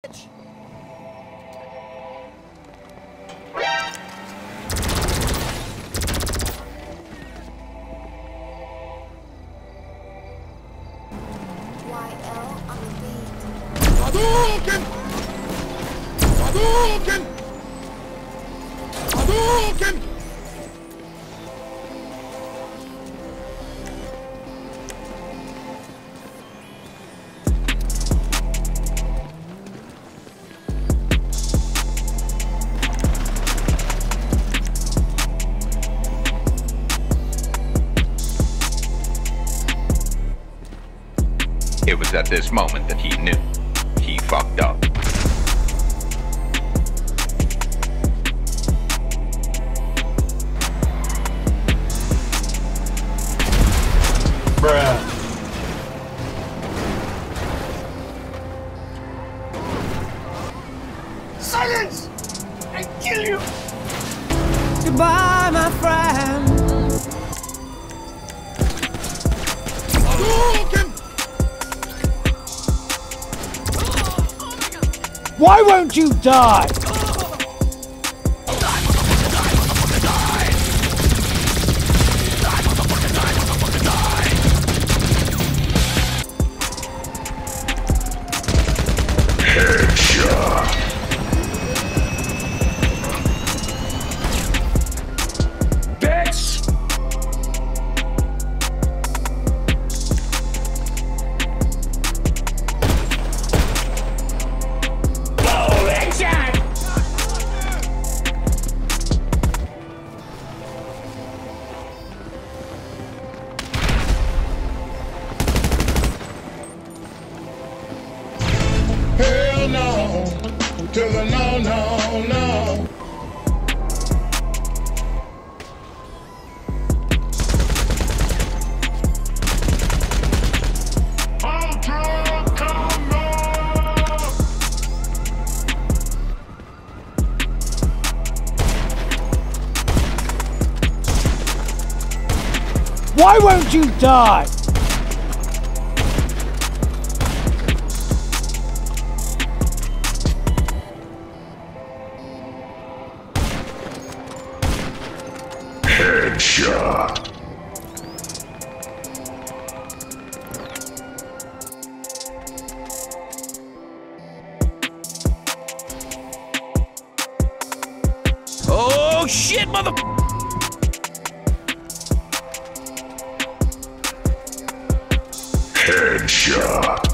The. Hadouken! Hadouken! Hadouken! Was at this moment that he knew. He fucked up. Bruh. Silence! I kill you! Goodbye, my friend. Why won't you die? To the no, no, no. Why won't you die? Headshot. Oh shit, mother. Headshot.